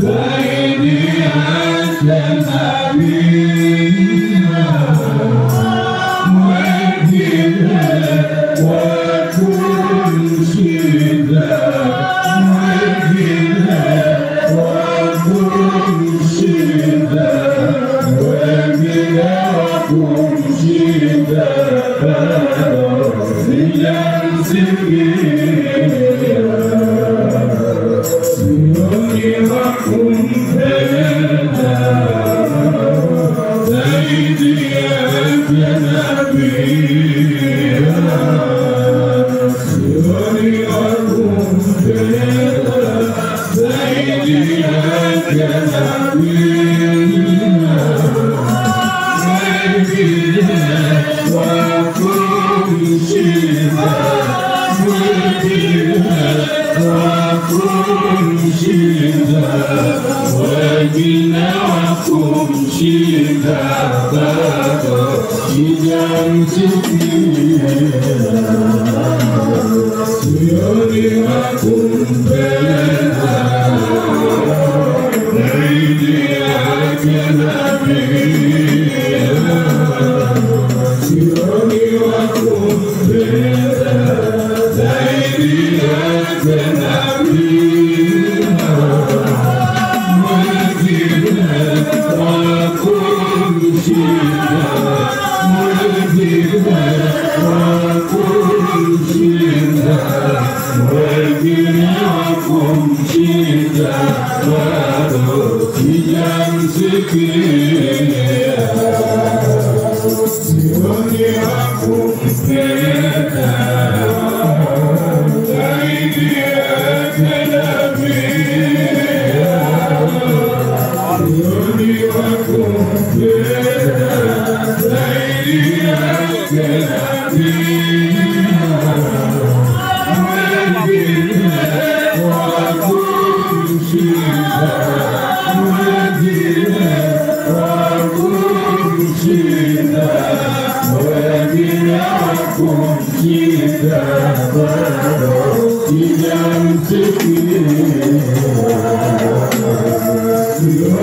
بيني أنت النبي You're the one who's Amen.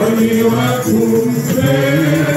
When you are to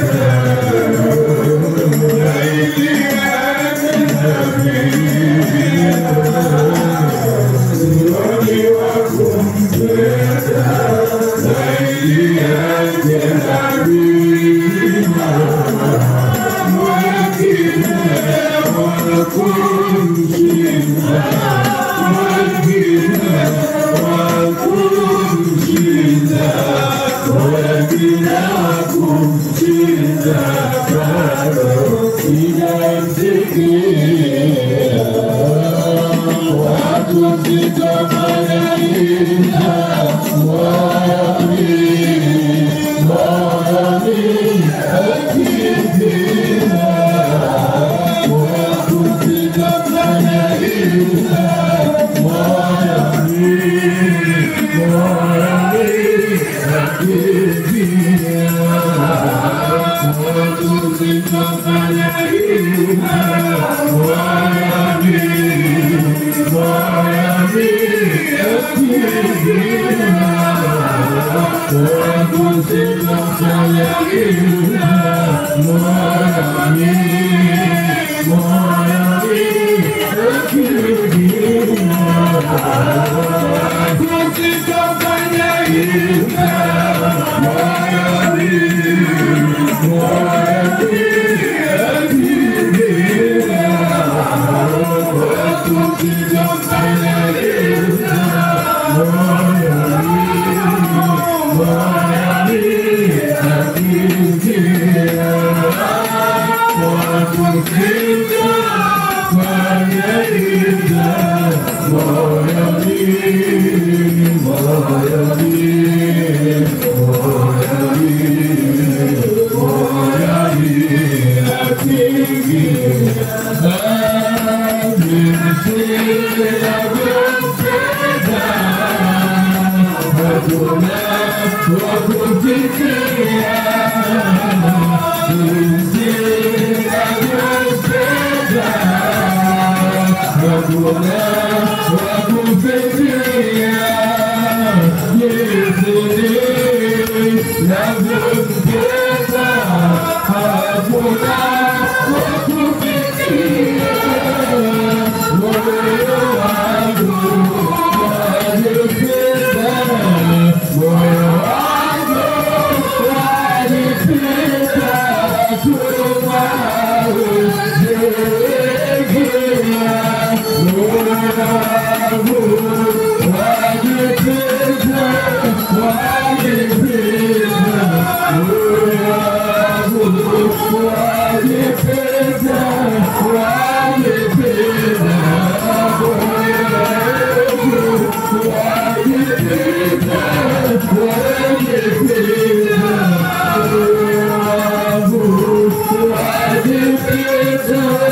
Lord, to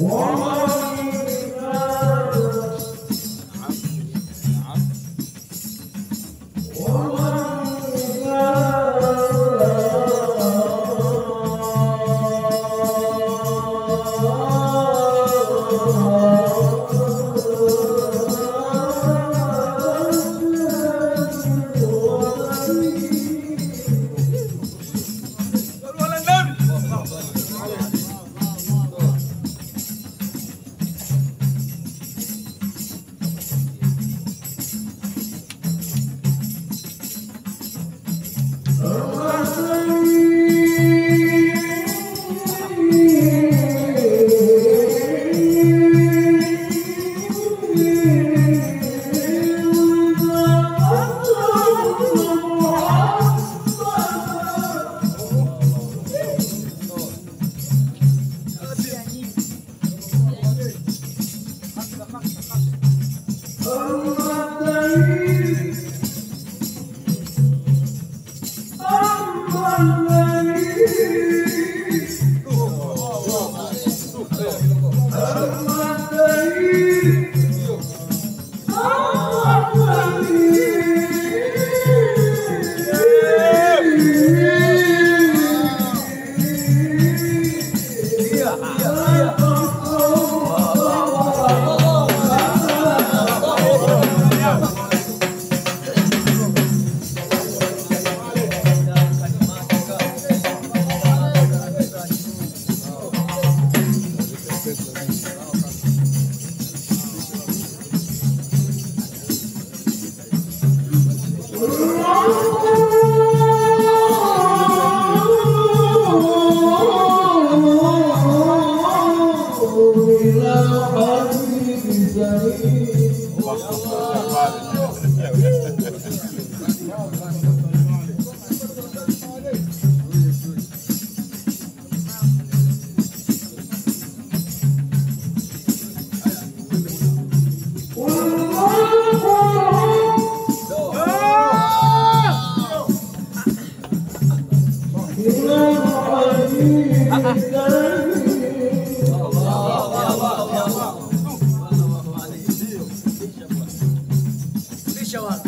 Warm up. show up.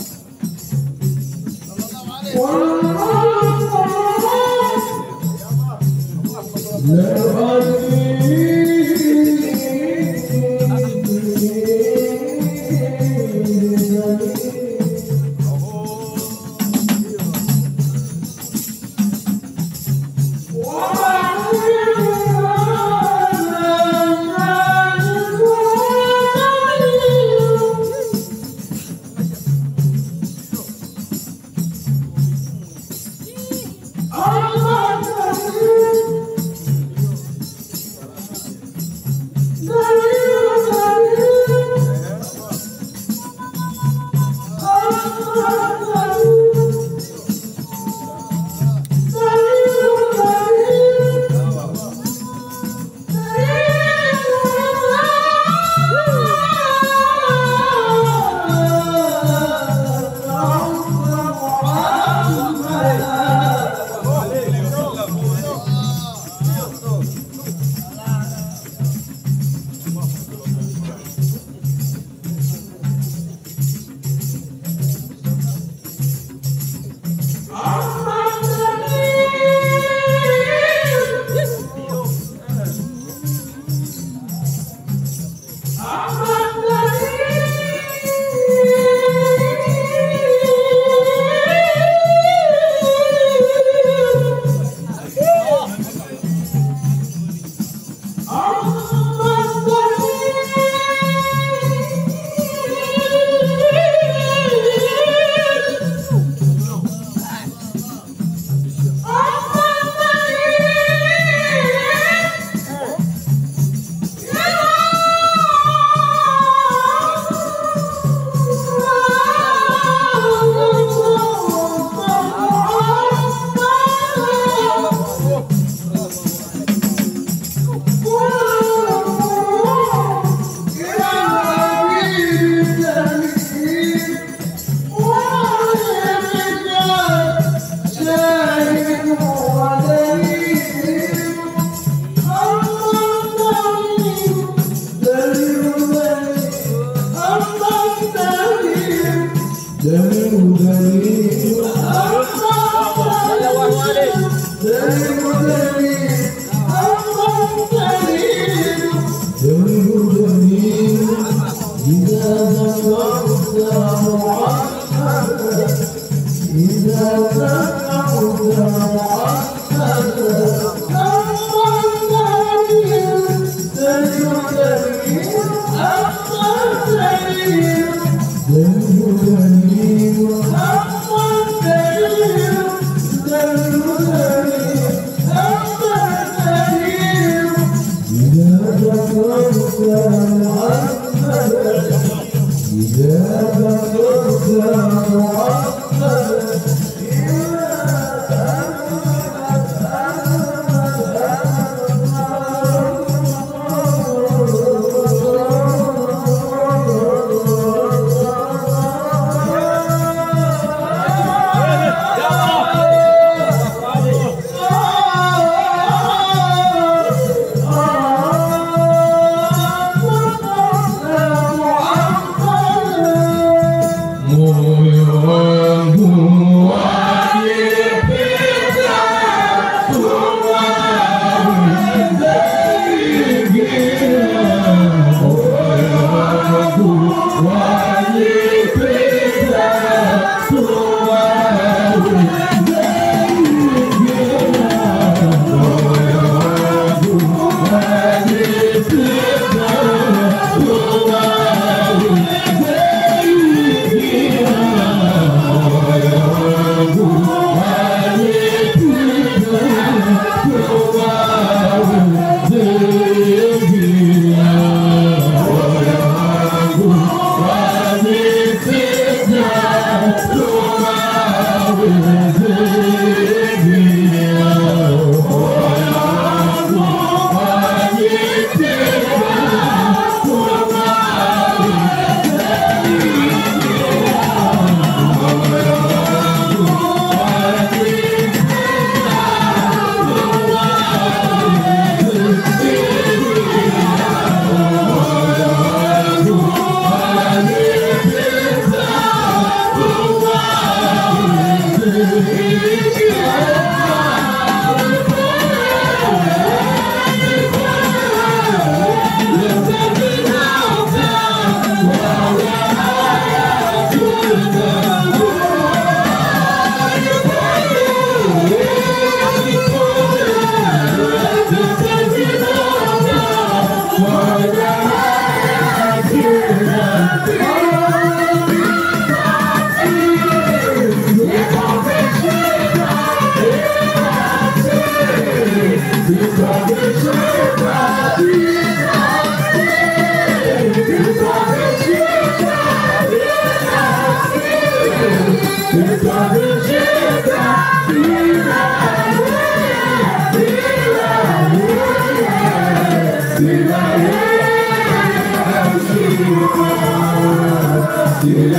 Hapa.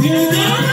Yeah.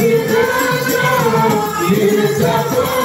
Give it up, give